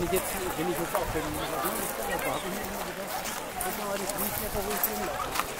Wenn ich jetzt, wenn ich jetzt auf den Rücken habe, dann habe nicht mehr